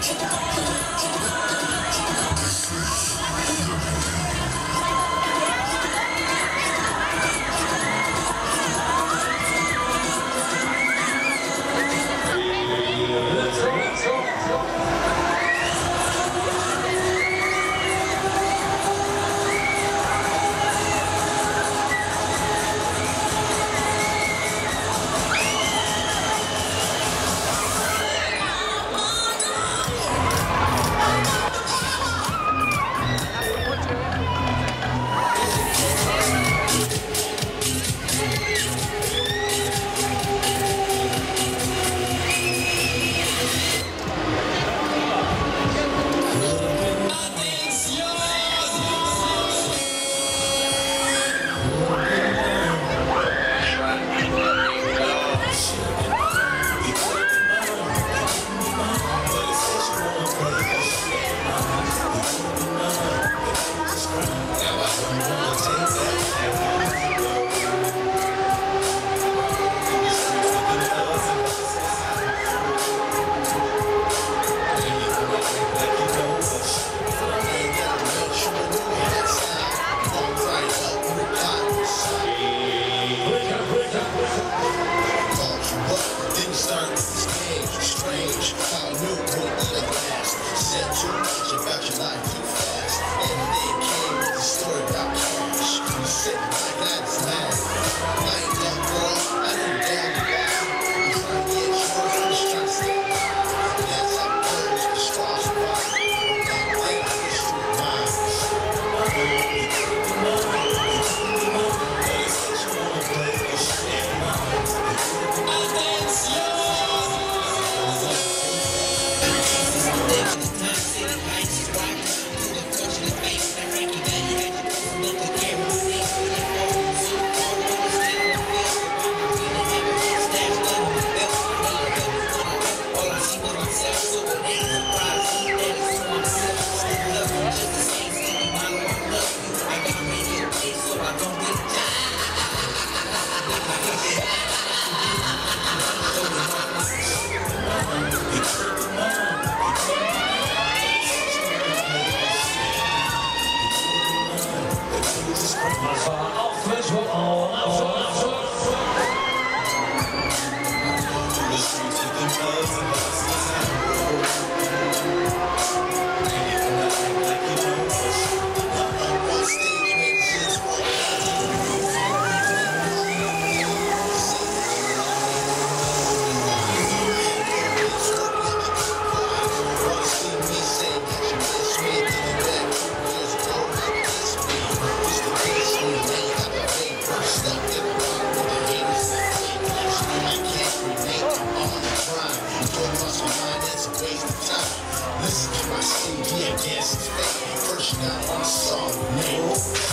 外から外说好了说 I see you, yeah. First down on the song.